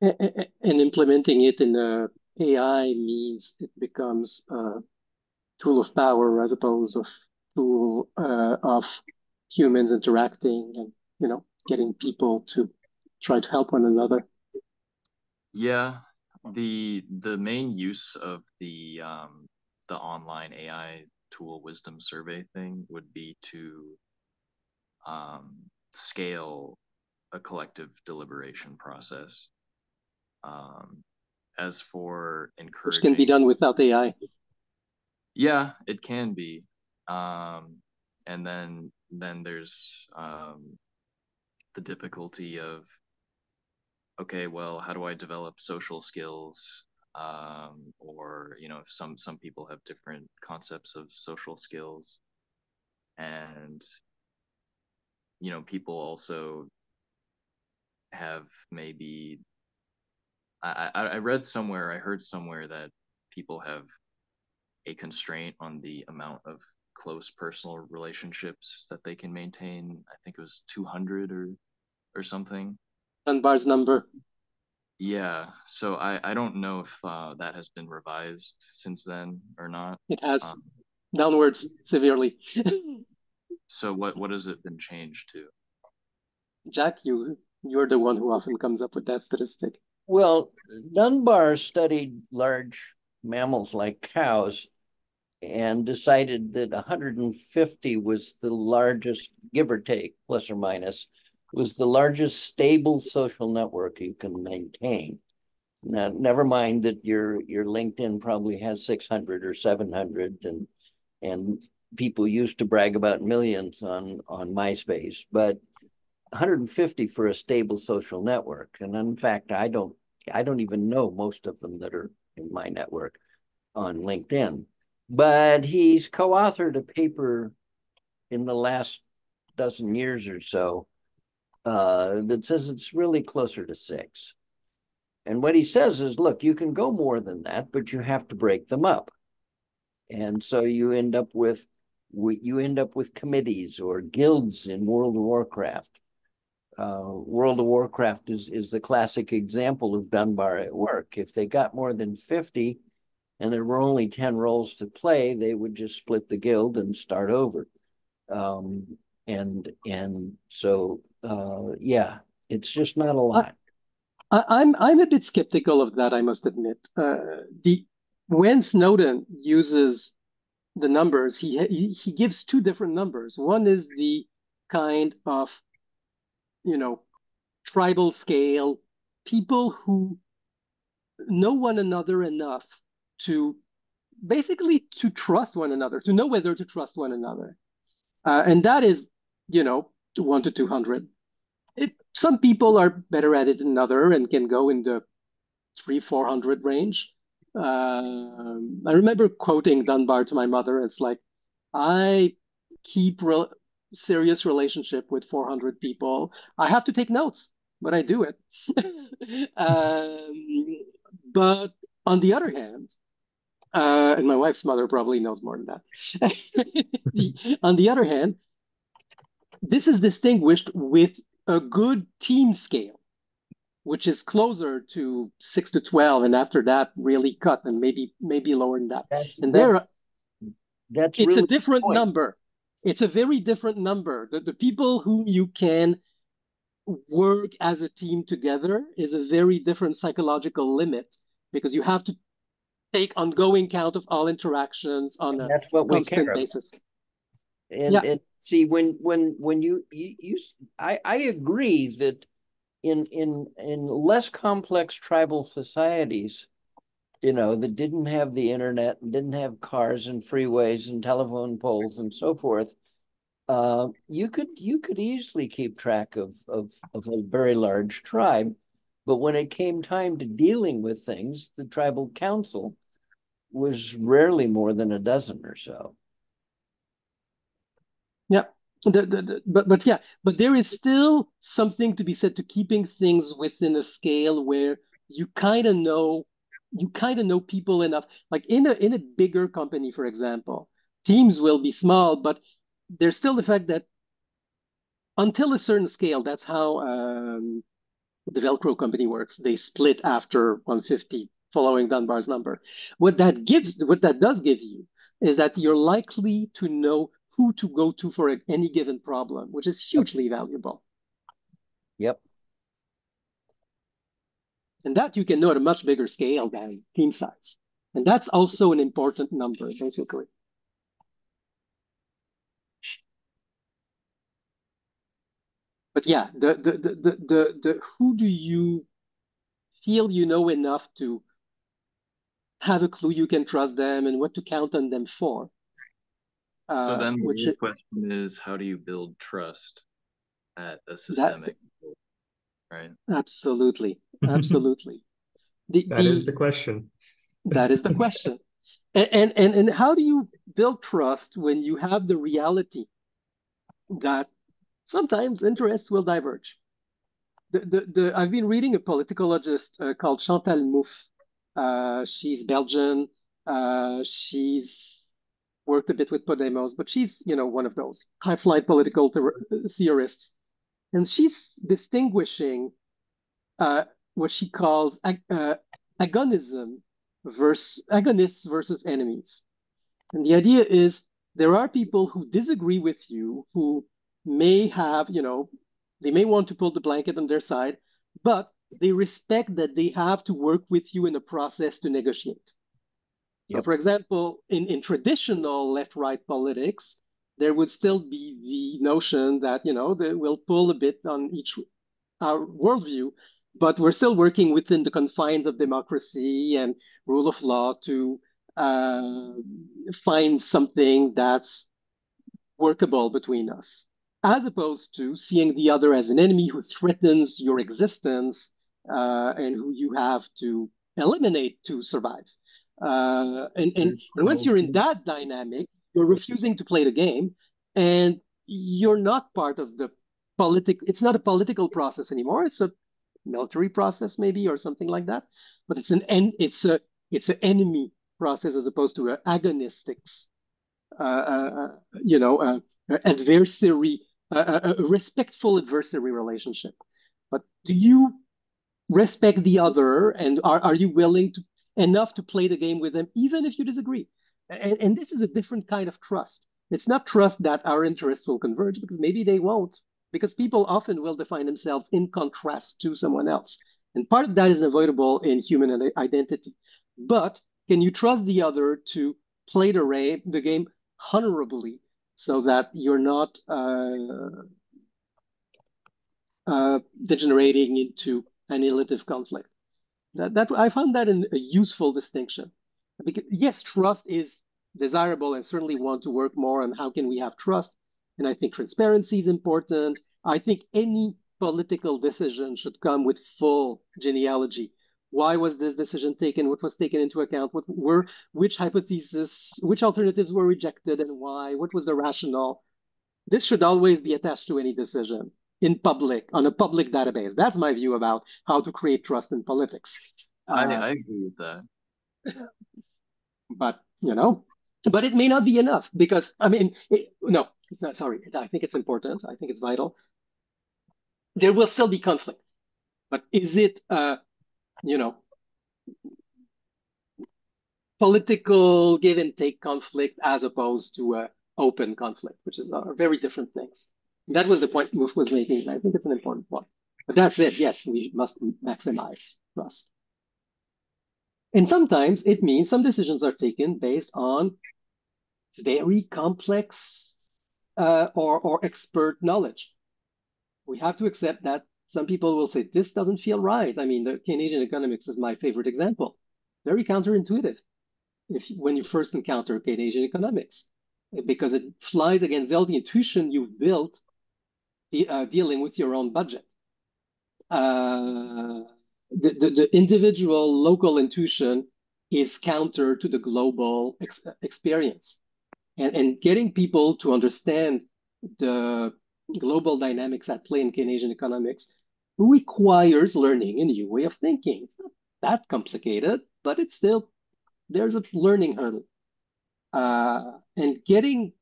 and implementing it in a ai means it becomes a tool of power as opposed to tool uh, of humans interacting and you know getting people to try to help one another. Yeah, the the main use of the um, the online AI tool wisdom survey thing would be to um, scale a collective deliberation process. Um, as for encouraging, which can be done without AI. Yeah, it can be. Um, and then then there's um, the difficulty of okay, well, how do I develop social skills? Um, or you know, some some people have different concepts of social skills, and you know, people also have maybe. I, I, read somewhere, I heard somewhere that people have a constraint on the amount of close personal relationships that they can maintain. I think it was 200 or or something. Dunbar's number. Yeah, so I I don't know if uh, that has been revised since then or not. It has um, downwards severely. so what what has it been changed to? Jack, you you're the one who often comes up with that statistic. Well, Dunbar studied large mammals like cows and decided that 150 was the largest, give or take, plus or minus, was the largest stable social network you can maintain. Now, never mind that your your LinkedIn probably has 600 or 700 and and people used to brag about millions on on MySpace, but 150 for a stable social network. And in fact, I don't I don't even know most of them that are in my network on LinkedIn. But he's co-authored a paper in the last dozen years or so uh, that says it's really closer to six. And what he says is, look, you can go more than that, but you have to break them up. And so you end up with you end up with committees or guilds in World of Warcraft. Uh, World of Warcraft is is the classic example of Dunbar at work. If they got more than 50 and there were only 10 roles to play, they would just split the guild and start over. Um, and and so uh, yeah, it's just not a lot. I, am I'm, I'm a bit skeptical of that. I must admit. Uh, the when Snowden uses the numbers, he, he he gives two different numbers. One is the kind of you know tribal scale people who know one another enough to basically to trust one another, to know whether to trust one another. Uh, and that is, you know, one to 200. It, some people are better at it than other and can go in the three, 400 range. Uh, I remember quoting Dunbar to my mother. It's like, I keep re- serious relationship with 400 people. I have to take notes, but I do it. um, but on the other hand, uh, and my wife's mother probably knows more than that. the, on the other hand, this is distinguished with a good team scale, which is closer to six to twelve, and after that, really cut and maybe maybe lower than that. That's, and that's, there, that's it's really a different number. It's a very different number. The, the people whom you can work as a team together is a very different psychological limit because you have to take ongoing count of all interactions on a that's what we care basis. And, yeah. and see when when when you, you you I I agree that in in in less complex tribal societies, you know, that didn't have the internet and didn't have cars and freeways and telephone poles and so forth, uh, you could you could easily keep track of of of a very large tribe. But when it came time to dealing with things, the tribal council was rarely more than a dozen or so. Yeah. The, the, the, but but yeah, but there is still something to be said to keeping things within a scale where you kind of know you kind of know people enough. Like in a in a bigger company, for example, teams will be small, but there's still the fact that until a certain scale, that's how um, the Velcro company works. They split after 150 following Dunbar's number. What that gives, what that does give you, is that you're likely to know who to go to for any given problem, which is hugely valuable. Yep. And that you can know at a much bigger scale than team size. And that's also an important number, basically. But yeah, the the the the the, the who do you feel you know enough to have a clue you can trust them and what to count on them for. Uh, so then the it, question is how do you build trust at a systemic that, right? Absolutely. Absolutely. the, that the, is the question. That is the question. and, and and and how do you build trust when you have the reality that sometimes interests will diverge? The, the, the, I've been reading a politicologist uh, called Chantal Mouffe uh, she's Belgian. Uh, she's worked a bit with Podemos, but she's, you know, one of those high flight political theorists. And she's distinguishing uh, what she calls ag uh, agonism versus agonists versus enemies. And the idea is there are people who disagree with you, who may have, you know, they may want to pull the blanket on their side, but they respect that they have to work with you in a process to negotiate. Yep. So, for example, in, in traditional left-right politics, there would still be the notion that you know they will pull a bit on each our worldview, but we're still working within the confines of democracy and rule of law to uh, find something that's workable between us, as opposed to seeing the other as an enemy who threatens your existence uh, and who you have to eliminate to survive. Uh, and, and, and once you're in that dynamic, you're refusing to play the game, and you're not part of the political. It's not a political process anymore. It's a military process, maybe, or something like that. But it's an en- it's a it's an enemy process as opposed to an agonistics, uh, uh, you know, uh, adversary, a respectful adversary relationship. But do you respect the other, and are are you willing to enough to play the game with them, even if you disagree? And, and this is a different kind of trust. It's not trust that our interests will converge because maybe they won't, because people often will define themselves in contrast to someone else. And part of that is unavoidable in human identity. But can you trust the other to play the, the game honorably so that you're not uh, uh, degenerating into annihilative conflict? That, that I found that in a useful distinction. Because yes, trust is desirable and certainly want to work more on how can we have trust. And I think transparency is important. I think any political decision should come with full genealogy. Why was this decision taken? What was taken into account? What were which hypotheses, which alternatives were rejected and why? What was the rationale? This should always be attached to any decision in public, on a public database. That's my view about how to create trust in politics. I, uh, I agree with that. But, you know, but it may not be enough because, I mean, it, no, it's not, sorry. I think it's important. I think it's vital. There will still be conflict. But is it, uh, you know, political give and take conflict as opposed to uh, open conflict, which is are very different things. That was the point was making. I think it's an important point. But that's it. Yes, we must maximize trust. And sometimes it means some decisions are taken based on very complex uh, or, or expert knowledge. We have to accept that some people will say, this doesn't feel right. I mean, the Keynesian economics is my favorite example. Very counterintuitive if when you first encounter Keynesian economics, because it flies against all the intuition you've built uh, dealing with your own budget. Uh, the, the, the, individual local intuition is counter to the global ex experience. And, and getting people to understand the global dynamics at play in Keynesian economics requires learning a new way of thinking. It's not that complicated, but it's still, there's a learning hurdle. Uh, and getting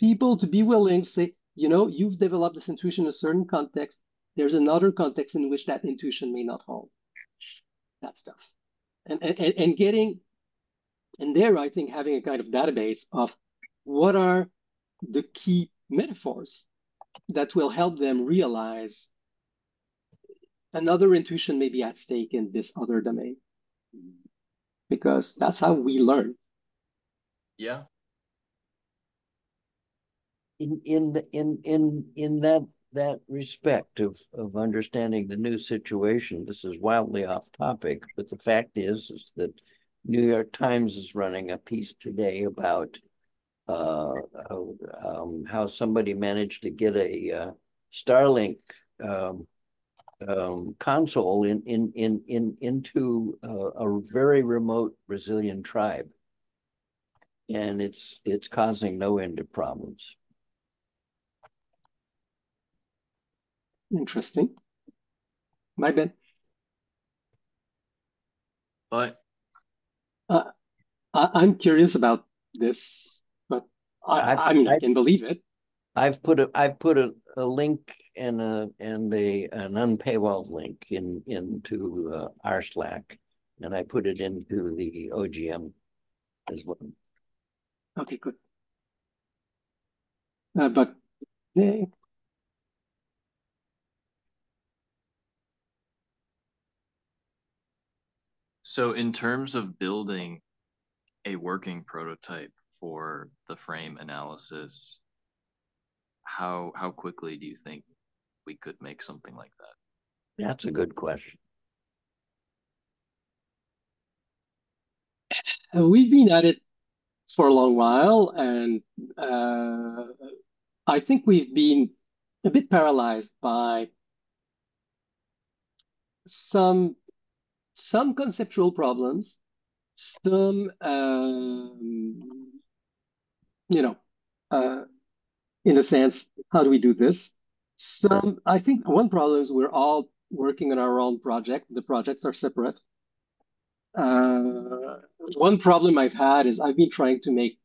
people to be willing to say, you know, you've developed this intuition in a certain context. There's another context in which that intuition may not hold. That stuff. And, and, and getting, and there, I think having a kind of database of what are the key metaphors that will help them realize another intuition may be at stake in this other domain. Because that's how we learn. Yeah, in in in in in that that respect of of understanding the new situation. This is wildly off topic but the fact is is that new york times is running a piece today about uh, um, how somebody managed to get a uh, starlink um, um, console in in in in into uh, a very remote brazilian tribe. And it's it's causing no end of problems Interesting. My bad. But uh, I, am curious about this, but I, I mean, I, I can believe it. I've put a I've put a, a link and a and a an unpaywalled link in into uh, our Slack, and I put it into the OGM as well. Okay, good. Uh, but eh, So in terms of building a working prototype for the frame analysis, how how quickly do you think we could make something like that? That's a good question. We've been at it for a long while, and uh, I think we've been a bit paralyzed by some some conceptual problems, some um, you know, uh, in a sense, how do we do this? Some, I think one problem is we're all working on our own project. The projects are separate. Uh, one problem I've had is I've been trying to make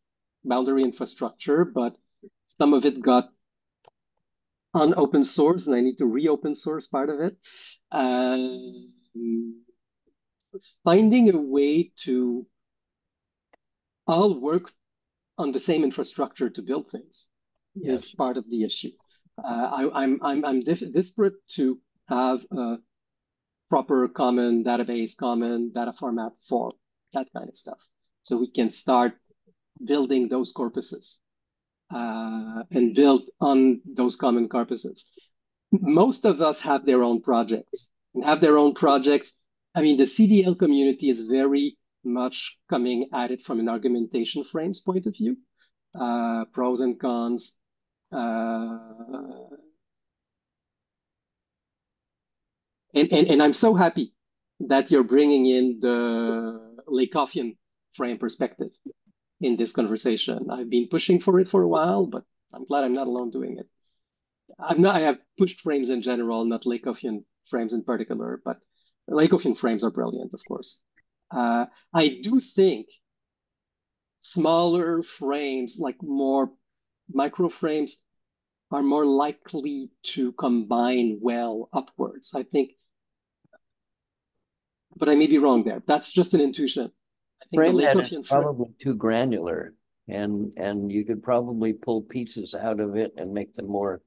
boundary infrastructure, but some of it got on open source, and I need to reopen source part of it. Um, finding a way to all work on the same infrastructure to build things yes. is part of the issue. Uh, I, I'm I'm I'm desperate to have a proper common database, common data format for that kind of stuff, so we can start building those corpuses uh, and build on those common corpuses. Most of us have their own projects and have their own projects. I mean, the CDL community is very much coming at it from an argumentation frames point of view, uh, pros and cons. Uh, and, and, and I'm so happy that you're bringing in the Lakoffian frame perspective in this conversation. I've been pushing for it for a while, but I'm glad I'm not alone doing it. I'm not. I have pushed frames in general, not Lakoffian frames in particular, but Lakoffian frames are brilliant, of course. Uh, I do think smaller frames, like more micro frames, are more likely to combine well upwards. I think, but I may be wrong there. That's just an intuition. I think FrameNet is probably too granular, and and you could probably pull pieces out of it and make them more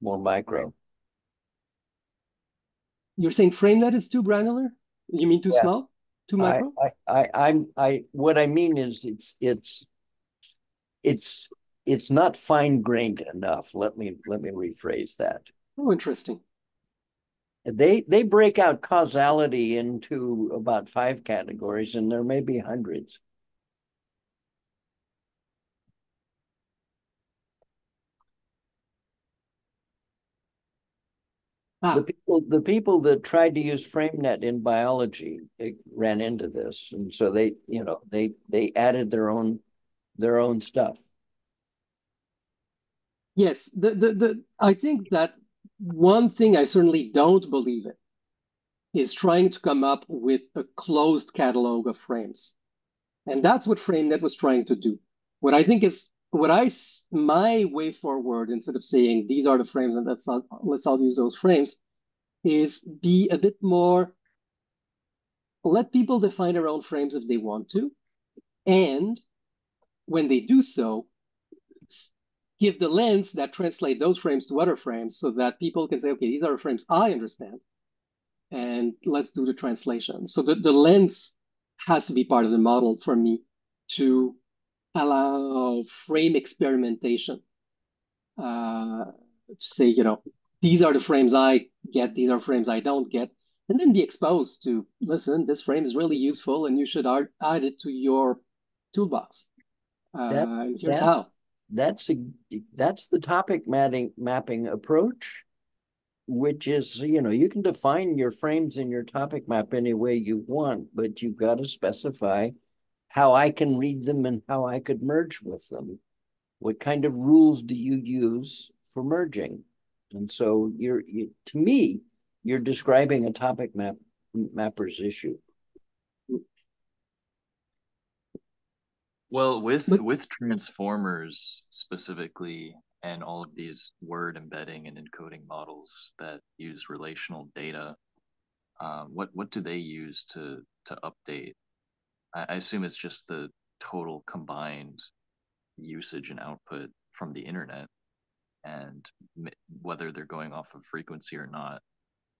more micro. You're saying FrameNet is too granular? You mean too yeah. small? Too micro? I, I, I, I'm, I, what I mean is it's, it's, it's, it's not fine grained enough. Let me, let me rephrase that. Oh, interesting. They, they break out causality into about five categories, and there may be hundreds. Ah. The people, the people that tried to use FrameNet in biology ran into this, and so they, you know, they they added their own their own stuff. Yes, the the, the I think that one thing I certainly don't believe in is trying to come up with a closed catalog of frames, and that's what FrameNet was trying to do. What I think is what I my way forward instead of saying these are the frames and that's not let's all use those frames is be a bit more let people define their own frames if they want to and when they do so give the lens that translate those frames to other frames so that people can say okay these are frames i understand and let's do the translation. So the, the lens has to be part of the model for me to allow frame experimentation. Uh, to say, you know, these are the frames I get, these are frames I don't get, and then be exposed to, listen, this frame is really useful and you should add it to your toolbox. Uh, that, here's that's, how. That's, a, that's the topic mapping, mapping approach, which is, you know, you can define your frames in your topic map any way you want, but you've got to specify how I can read them and how I could merge with them. What kind of rules do you use for merging? And so you're, you, to me, you're describing a topic map mapper's issue. Well, with with transformers specifically, and all of these word embedding and encoding models that use relational data, um, what what do they use to to update I assume it's just the total combined usage and output from the internet and whether they're going off of frequency or not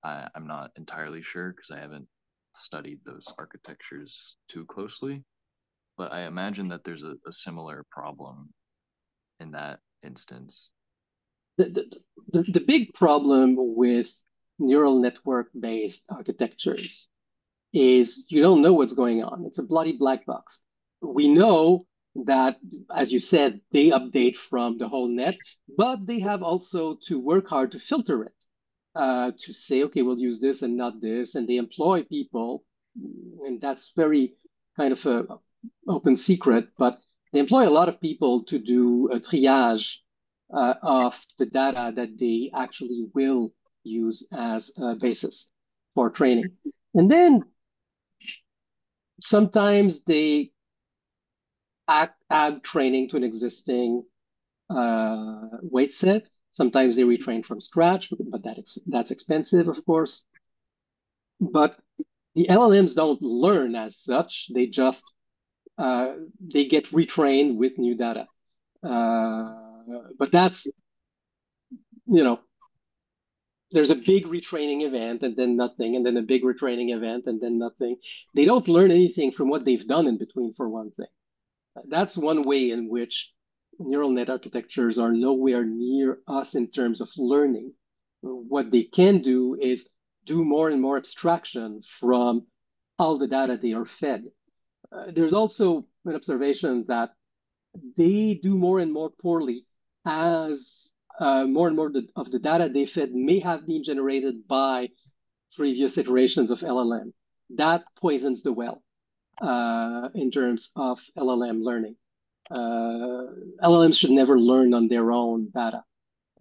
I, am not entirely sure because i haven't studied those architectures too closely. But i imagine that there's a, a similar problem in that instance. The, the, the, the big problem with neural network based architectures is you don't know what's going on. It's a bloody black box. We know that, as you said, they update from the whole net, but they have also to work hard to filter it, uh, to say, okay, we'll use this and not this, and they employ people, and that's very kind of a open secret, but they employ a lot of people to do a triage uh, of the data that they actually will use as a basis for training. And then sometimes they add, add training to an existing uh, weight set. Sometimes they retrain from scratch, but that is, that's expensive, of course. But the LLMs don't learn as such. They just uh, they get retrained with new data. Uh, but that's you know there's a big retraining event and then nothing, and then a big retraining event and then nothing. They don't learn anything from what they've done in between, for one thing. That's one way in which neural net architectures are nowhere near us in terms of learning. What they can do is do more and more abstraction from all the data they are fed. Uh, there's also an observation that they do more and more poorly as uh, more and more the, of the data they fed may have been generated by previous iterations of LLM. That poisons the well uh, in terms of LLM learning. Uh, LLMs should never learn on their own data.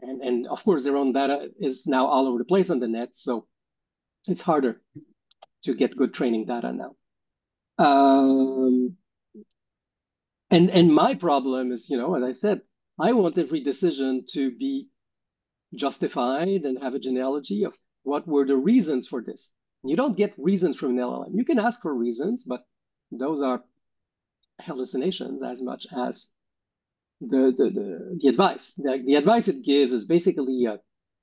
And, and of course, their own data is now all over the place on the net, so it's harder to get good training data now. Um, and and my problem is, you know, as I said, I want every decision to be justified and have a genealogy of what were the reasons for this. You don't get reasons from an LLM. You can ask for reasons, but those are hallucinations as much as the the the, the advice. The, the advice it gives is basically a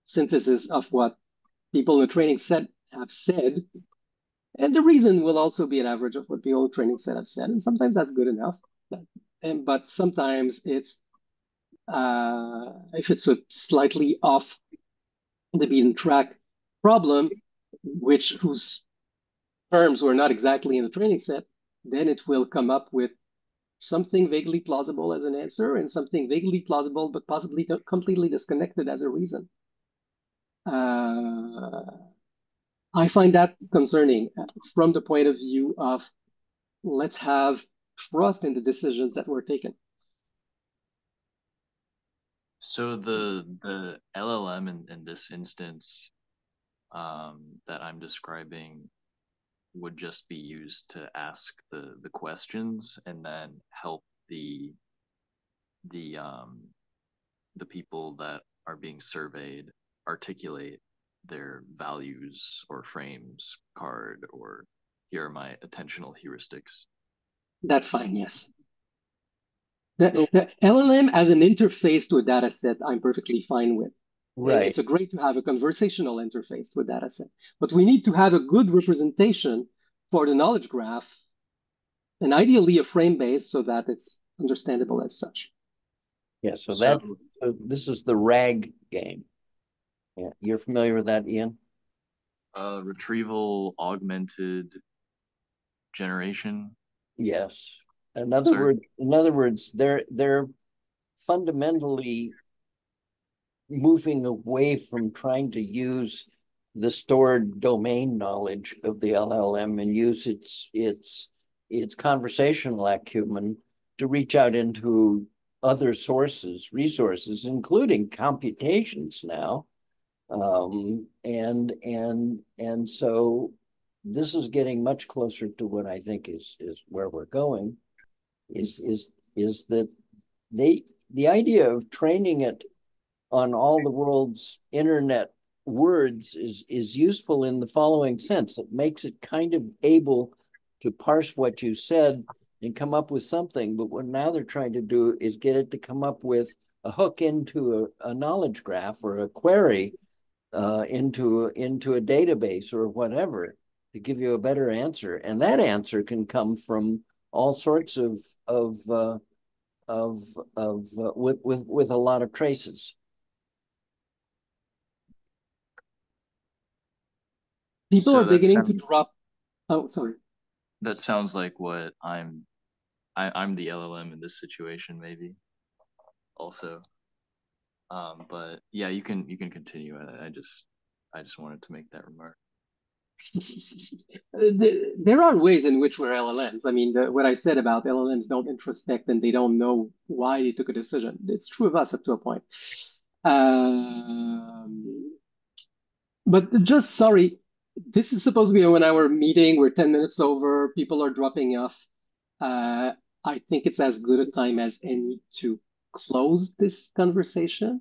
synthesis of what people in the training set have said. And the reason will also be an average of what people in the training set have said. And sometimes that's good enough. And but sometimes it's uh, if it's a slightly off the beaten track problem, which whose terms were not exactly in the training set, then it will come up with something vaguely plausible as an answer and something vaguely plausible but possibly completely disconnected as a reason. Uh, I find that concerning from the point of view of let's have trust in the decisions that were taken. So the the LLM in, in this instance um, that I'm describing would just be used to ask the the questions and then help the the um the people that are being surveyed articulate their values or frames card or here are my attentional heuristics. That's fine, yes. The, the LLM as an interface to a data set, I'm perfectly fine with. Right. It's a great to have a conversational interface to a data set, but we need to have a good representation for the knowledge graph, and ideally a frame base so that it's understandable as such. Yeah, so, so that so this is the RAG game. Yeah, you're familiar with that, Ian? Uh, retrieval augmented generation. Yes. In other Sorry. words, in other words, they're they're fundamentally moving away from trying to use the stored domain knowledge of the LLM and use its its its conversational acumen to reach out into other sources, resources, including computations now. Um, and and and so this is getting much closer to what I think is is where we're going is is is that they the idea of training it on all the world's internet words is is useful in the following sense. It makes it kind of able to parse what you said and come up with something but what now they're trying to do is get it to come up with a hook into a, a knowledge graph or a query uh, into into a database or whatever to give you a better answer. And that answer can come from all sorts of of uh, of of uh, with with with a lot of traces. People so are beginning sounds, to drop. Oh, sorry. That sounds like what I'm. I, I'm the LLM in this situation, maybe. Also. Um, but yeah, you can you can continue. I, I just I just wanted to make that remark. there are ways in which we're LLMs. I mean, the, what I said about LLMs don't introspect and they don't know why they took a decision. It's true of us up to a point. Um, but just sorry, this is supposed to be a one-hour meeting. We're 10 minutes over. People are dropping off. Uh, I think it's as good a time as any to close this conversation.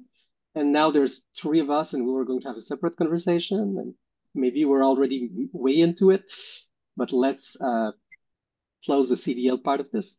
And now there's three of us, and we were going to have a separate conversation. And maybe we're already way into it, but let's uh, close the CDL part of this.